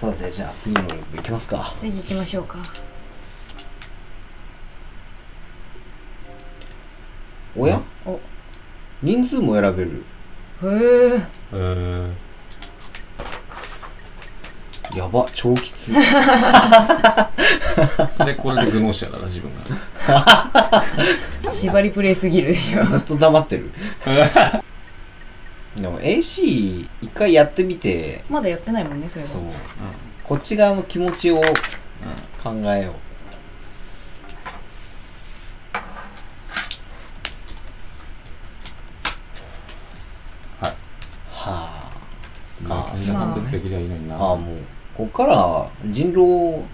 さてじゃあ次のループいきますか。次行きましょうか。おや？お。人数も選べる。へえ。え。ー、やば超きつい。でこれでグノーシアだな自分が。縛りプレイすぎるでしょ。ずっと黙ってるでも AC 一回やってみて。まだやってないもんねそれはそう。こっち側の気持ちをうん考えよう。はい。はあまあ。まああ判別できりゃいいのになああもうこっから人狼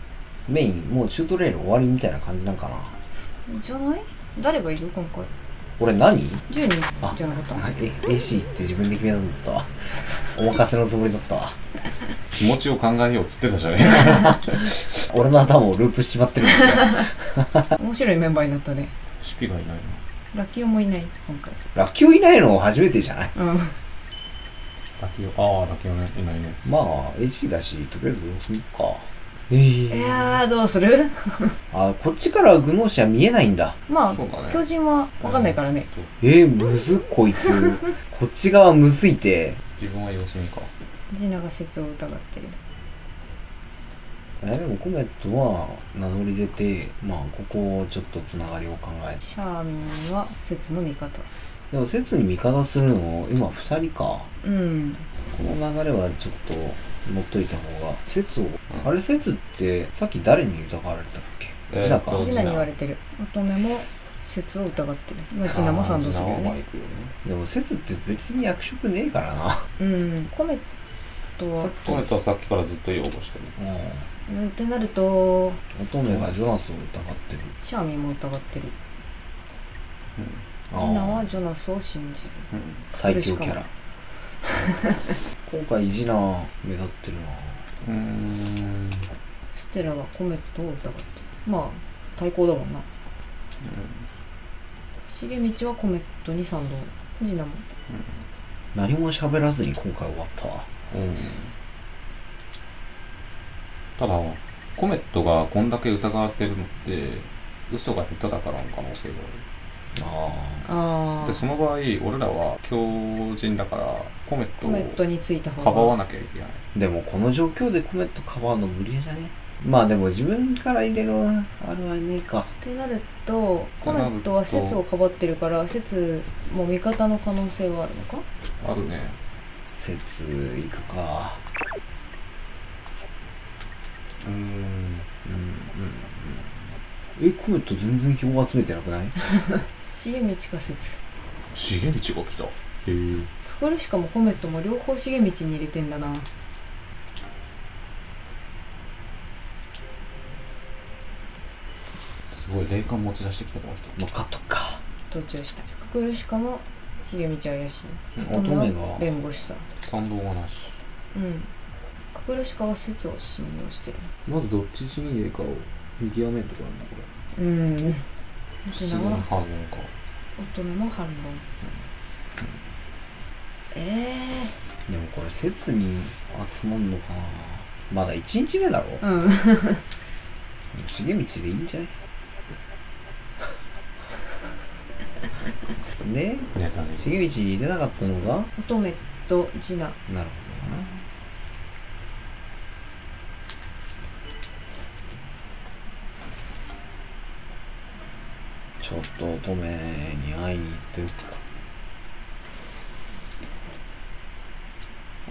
メインもうチュートレイル終わりみたいな感じなんかな。じゃない？誰がいる？今回俺何？10人あじゃなかった。あえ AC って自分で決めたんだった。わ お任せのつもりだった。わ気持ちを考えようっつってたじゃね 俺の頭をループしまってる 面白いメンバーになったね。シピがいないのラッキーオもいない今回。ラッキョいないの？初めてじゃない？うん。ラキオ。ああラキオね。いないね。まあ AC だしとりあえず様子見っかえー、いやーどうする？あこっちからグノーシア見えないんだ。まあ、そうだね。巨人は分かんないからね、えー、むずっこいつ。こっち側むずいて。自分は様子見か？ジナが説を疑ってる。えでもコメットは名乗り出てまあここをちょっとつながりを考えてシャーミンは説の味方でも説に味方するの今2人か。うん。この流れはちょっと乗っといた方が。説を、あれ説ってさっき誰に疑われたっけ？えージナか？とジナに言われてる。乙女も説を疑ってる。まあジナも賛同するよね。ね。でも説って別に役職ねえからな。うん。コメは。さっき。トメトはさっきからずっと擁護してるうん。うん。ってなると乙女がジョナスを疑ってる。シャーミンも疑ってる。うんあー。ジナはジョナスを信じる。うん最強キャラ。今回ジナ目立ってるな。うーん。ステラはコメットを疑ってる。まあ対抗だもんな。重道はコメットに賛同。ジナも。何も喋らずに今回終わったわ。うん。ただコメットがこんだけ疑われてるのって嘘が下手だからの可能性があああでその場合俺らは強人だからコメットコメットをについた方かばわがなきゃいけない。ーでもこの状況でコメットかばうの無理じゃね？まあでも自分から入れるあれはねえか。ってなるとコメットは説をかばってるから説も味方の可能性はあるのか？あるね。説いくか。うーん。うん。うん。うん。えコメット全然票集めてなくない？重道か説。重道が来た。へえ。ククルシカもコメットも両方重道に入れてんだな。すごい霊感持ち出してきたこの人。まあカットか。同調した。ククルシカも重道怪しい。乙乙女弁護士だ賛同がなし。うん。ククルシカは説を信用してる。まずどっち陣営かを見極めるとこなんだこうん普通にジナは反応。か乙女も反論えれでもこれ説に集まんのかな。まだ1日目だろ。えー、うん重道でいいんじゃない？でね重道に入れなかったのが？乙女とジナ。なるほどと乙女に会いに行っておくか。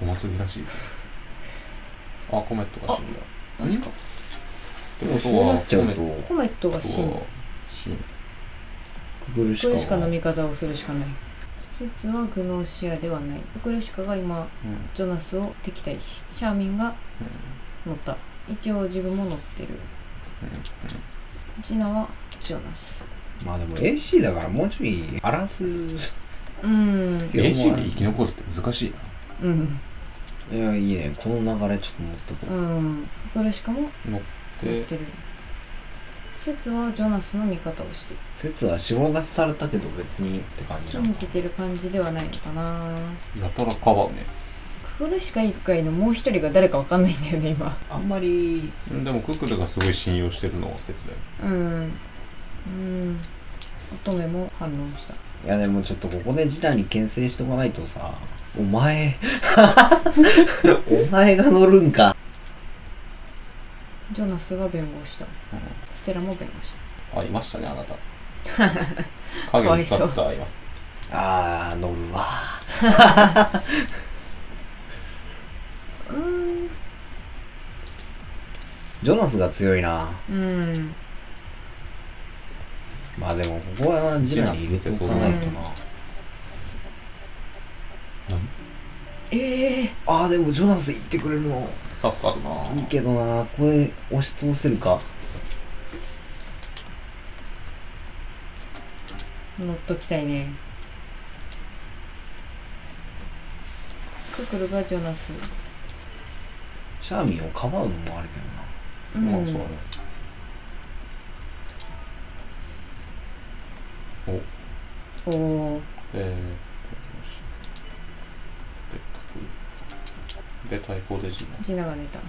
お祭りらしいあコメットが死んだ。マジか？ってことそうなはっちゃうと。コメット。が真トは死んくぐるしかクルシカの味方をするしかない。説はグノーシアではない。クルシカが今うん。ジョナスを敵対しシャーミンが乗った。一応自分も乗ってる。ジナはジョナスまあでも AC だからもうちょい荒らすうん。必要もあ AC るで生き残るって難しいな。うん。いやいいね。この流れちょっと持ってこう、うん。クルシカも乗っ乗っててる。説はジョナスの味方をしてる。説は白出しされたけど別にって感じなの信じてる感じではないのかな。やたらかばうね。クルシカ以外のもう一人が誰かわかんないんだよね今。あんまり。でもククルがすごい信用してるのは説だよ。うんうん。乙女も反論した。いやでもちょっとここで次男に牽制しておかないとさお前お前が乗るんか。ジョナスが弁護したうんステラも弁護したあいましたねあなた。影使った今あー乗るわ。うん。ジョナスが強いな。うんまあでもここは次男に入れておかないとな、ええあーでもジョナス行ってくれるの。助かるな。いいけどな。ここで押し通せるか。乗っときたいね。ククルがジョナス。シャーミンをかばうのもあれだようん。まあそうだねお。おおえー、で、で、対抗でジナ。ジナが出た。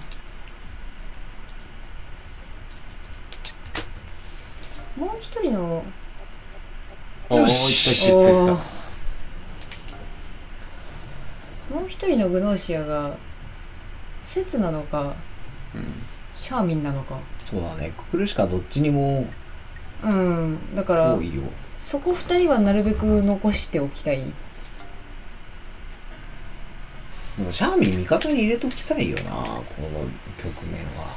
もう一人のおー、いしおー。もう一人のグノーシアがセツなのかた。うん。シャーミンなのか。なそうだね。ククルしかどっちにもうん。だから多いよそこ二人はなるべく残しておきたい。でもシャーミン味方に入れときたいよなこの局面は。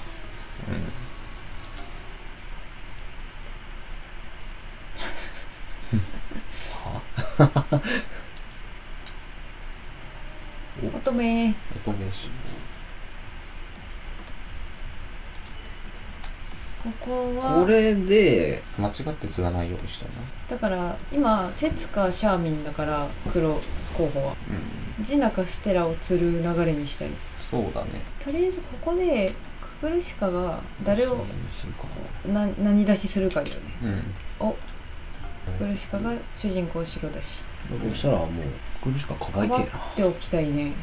乙女。乙女ここはこれで間違って釣らないようにしたいな。だから今セツかシャーミンだから黒候補はうん。ジナかステラを釣る流れにしたいそうだね。とりあえずここでククルシカが誰をそうするかな何出しするかだよねうん。おククルシカが主人公白だしそしたらもうククルしか輝かばっけえなておきたいねうん。ま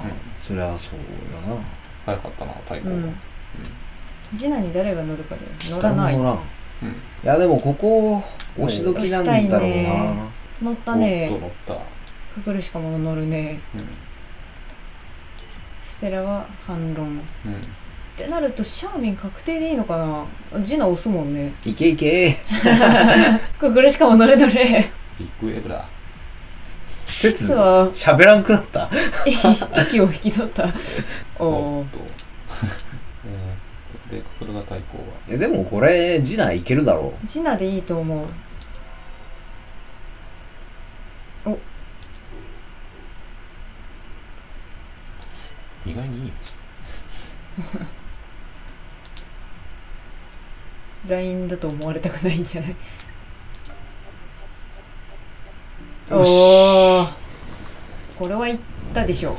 あそりゃそうよな早かったな、対抗が。うんうん。ジナに誰が乗るかだよ乗らない。乗らん。いうん。やでもここ押し時なんだろうな、ね。乗ったね。と乗った。ククルシカも乗るね。うん。ステラは反論。っうん。てなるとシャーミン確定でいいのかな。ジナ押すもんね。いけいけ。ククルシカも乗れ乗れ。ビッグウェーブだ。説実は。喋らんくなった。息を引き取った。おおで、ククルが対抗は。えでもこれ次男いけるだろジナでいいと思う。お。意外にいいやつ。LINE だと思われたくないんじゃない？よおし。おこれはいったでしょ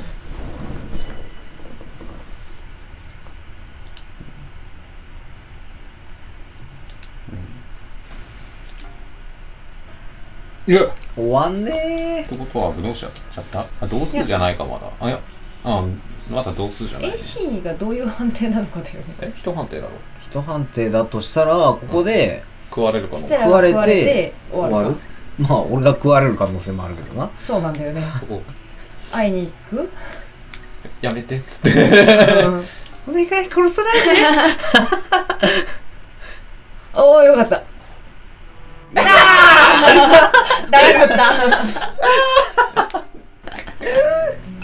いや。っ終わんねてことは、ブノーシア釣っちゃった？あ、同数じゃないか、まだ。あ、いや、あ、まだ同数じゃない、ね。AC がどういう判定なのかだよね。え、一判定だろ。ー一判定だとしたらここで食われるかも食われて終終わる。まあ俺が食われる可能性もあるけどな。そうなんだよね。会いに行く、やめて。っつって。うん、お願い殺さないで。おおよかったダメだった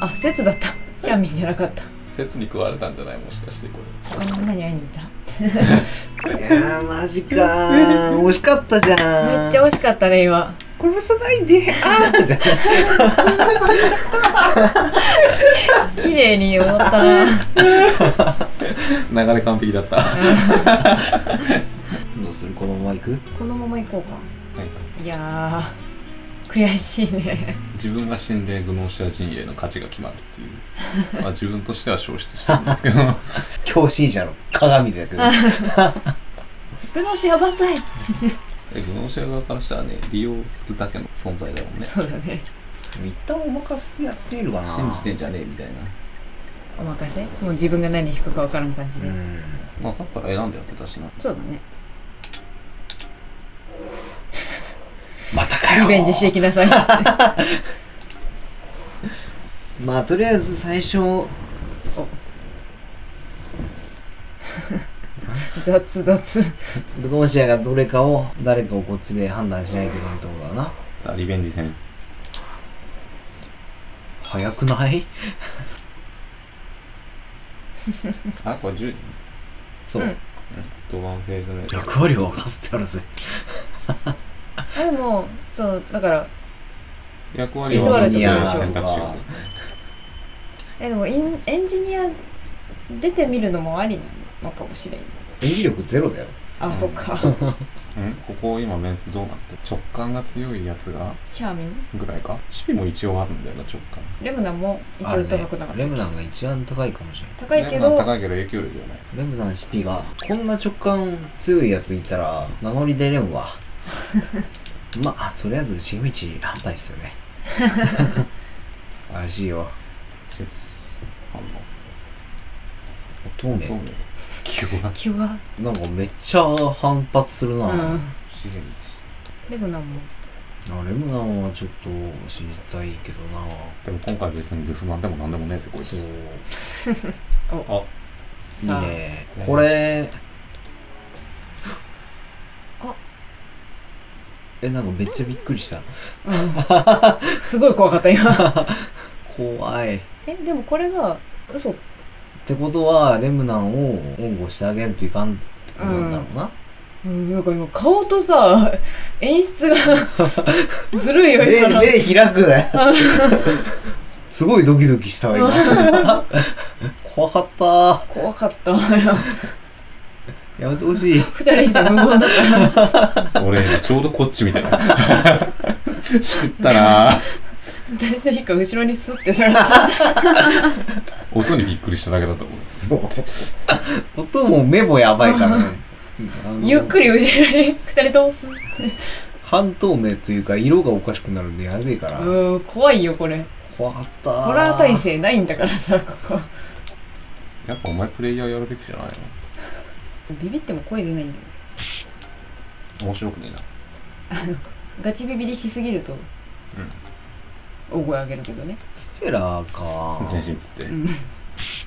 あ説だった。シャーミンじゃなかった。説に食われたんじゃない？もしかしてこれ。あみんなに会いに行った？いやーマジかー。惜しかったじゃん。めっちゃ惜しかったね今。殺さないで。あーじゃ綺麗に踊ったな。流れ完璧だった。どうする？このまま行く？このまま行こうか。はい。いやー悔しいね。自分が死んでグノーシア陣営の価値が決まるっていう。まあ自分としては消失したんですけど。狂信者の鏡だけど。グノシア万歳。えグノーシア側からしたらね、利用するだけの存在だもんね。そうだね。一旦お任せやってみるかな。信じてんじゃねえみたいな。お任せ？もう自分が何弾くか分からん感じで、うん。まあさっきから選んでやってたしな。そうだねまたかよリベンジしてきなさい まあとりあえず最初雑雑。どちらがどれかを誰かをこっちで判断しないといけないってことだな。さあリベンジ戦。早くない？あこれ10人？そう、うん。ドワンフェーズ目役割を任せてあるぜあでもそうだから役割いつまでとかでしょ選択肢がえでもインエンジニア出てみるのもありなのかもしれん。演技力ゼロだよ。あ、そっか。うんここ今メンツどうなって直感が強いやつが？シャーミン？ぐらいか？シピも一応あるんだよな直感。レムナも一応高くなかった、レムナンが一番高いかもしれない。高いけレバノンど高いけど影響力がないレムナン CP が。こんな直感強いやついたら名乗り出れんわ まあとりあえず重道反対ですよね。怪しいよ説反透明。応透明。急は気はなんかめっちゃ反発するな、うん。レムナも。あレムナンはちょっと知りたいけどな。でも今回別にルフマンでもなんでもねえぜこいそう。つあいいね。うんこれえなんかめっちゃびっくりした。うん。すごい怖かった今。怖い。っえでもこれが嘘。てことはレムナンを援護してあげんといかんってことなんだろうな、うん。なんか今顔とさ 演出が ずるいよ目今の。目開くね。すごいドキドキしたわ今。怖かった。怖かったやめてほしい。二人して無言だった 俺今ちょうどこっちみたいなしくったな。誰といいか後ろにスッて下がった音にびっくりしただけだと思う。そう。音も目もやばいからね。ゆっくり後ろに二人ともスッて。半透明というか色がおかしくなるんでやべえから。うん怖いよこれ。怖かった。ホラー体制ないんだからさここ。やっぱお前プレイヤーやるべきじゃないビビっても声出ないんだよ。の面白くねえな。ガチビビりしすぎると大声上げるけどね。ステラか。全身つって、うん。ス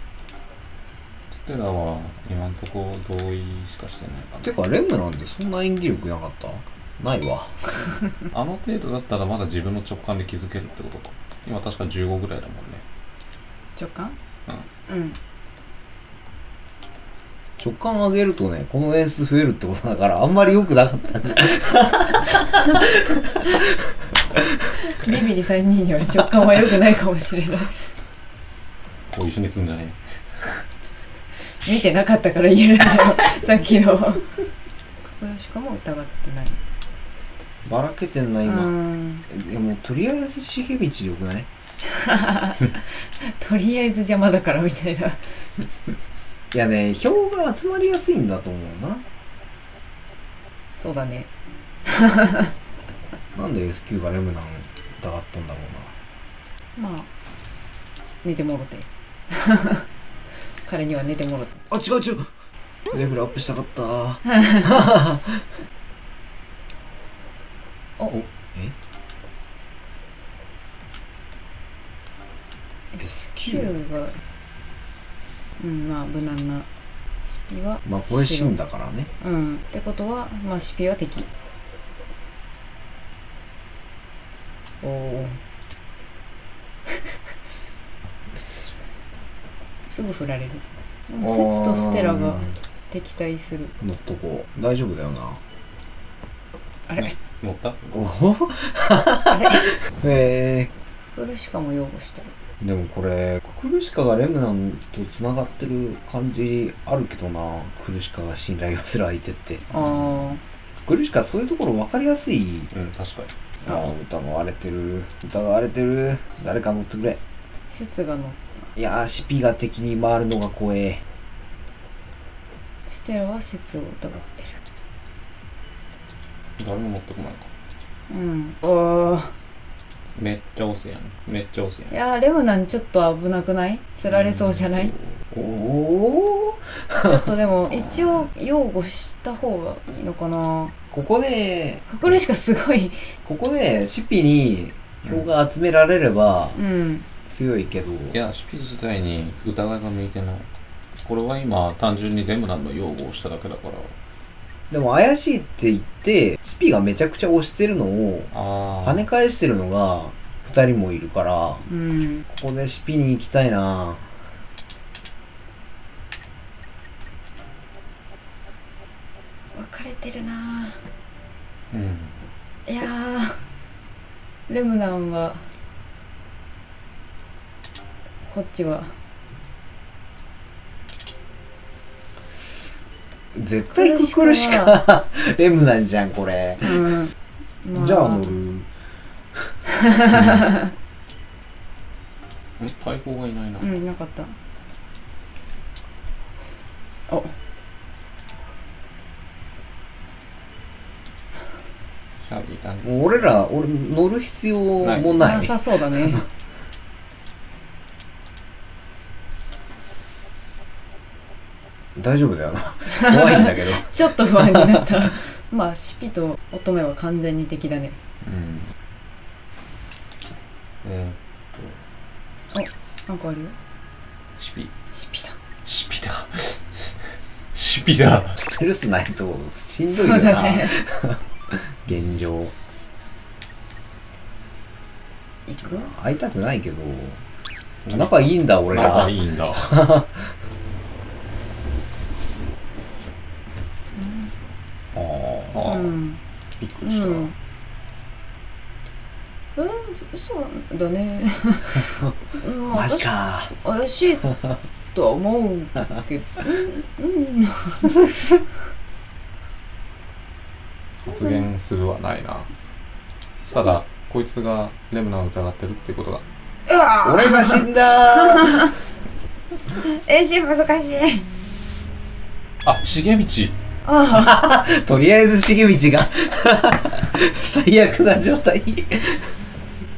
テラは今んとこ同意しかしてないかな。てかレムなんてそんな演技力なかった？ないわ。あの程度だったらまだ自分の直感で気づけるってことか。今確か15ぐらいだもんね。直感？うん直感上げるとねこの演出増えるってことだからあんまり良くなかったんじゃビビリ3人には直感は良くないかもしれない。こう一緒にすんじゃね？見てなかったから言えるんだよ。さっきの。これしかも疑ってない。ばらけてんなう今ん。いやもうとりあえず重道でよくない？とりあえず邪魔だからみたいないやね票が集まりやすいんだと思うな。そうだね。なんで S q がレムナン疑ったんだろうな。まあ寝てもろて。彼には寝てもろて。あ違う違う。レベルアップしたかった。お。おえ？Q がうんまあ無難なスピはまあこれ死んだからね。うん。ってことはまあスピは敵。おお すぐ振られる。でもセツとステラが敵対する。乗っとこう。大丈夫だよな。あれ？乗った？おあ れへえクルシカも擁護してるでもこれクルシカがレムナンとつながってる感じあるけどな。クルシカが信頼をする相手って。あクルシカそういうところ分かりやすい。うん確かに。ああ。疑われてる。疑われてる。誰か乗ってくれ。あセツがのいやーシピが敵に回るのが怖え。ステラはセツを疑ってる。誰も乗ってこないか。うん。おーめっちゃ押すやん。めっちゃ押すやん。いやーレムナンちょっと危なくない？釣られそうじゃない？おおちょっとでも一応擁護した方がいいのかな？ここでククルシカすごい。ここでシピに票が集められればうん。強いけど、いやシピ自体に疑いが向いてない。これは今単純にレムナンの擁護をしただけだからでも怪しいって言ってシピがめちゃくちゃ押してるのをあ跳ね返してるのが2人もいるからうん。ここでシピに行きたいな。分かれてるな。うん。いやー。レムナンはこっちは絶対ククルしかレムなんじゃんこれ、うん、まじゃあ乗る。ん。解放がいないな、うんいなかった。お。シャービーいたんですもう俺ら俺乗る必要もない。なさそうだね 大丈夫だよな。怖いんだけど。ちょっと不安になった。まあシピと乙女は完全に敵だね。うん。えなんかあるよ。ー、シピ。シピだ。シピだ。シピだ。ステルスないとしんどいそよな、うだね。現状。行く？会いたくないけど。仲いいんだ俺ら。仲いいんだーあーうん。うびっくりした、んうん。そうだね。うん。マジか。私怪しいとは思うけど。うん。うん発言するはないな。ただこいつがレムナを疑ってるってことがうわ俺が死んだ。ーえし難しい。あ重道あ とりあえず重道が。最悪な状態。い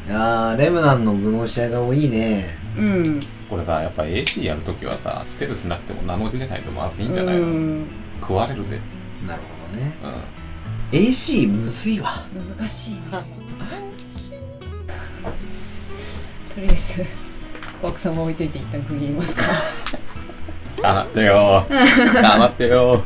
やーレムナンの具の仕上がもいいね。あうん。これさやっぱ AC やるときはさステルスなくても名乗り出ないとまずいいんじゃないの、うん。食われるで。なるほどね。うん。AC むずいわ。難しいね。とりあえずコアクさんも置いといて一旦区切りますか。黙ってよ黙ってよ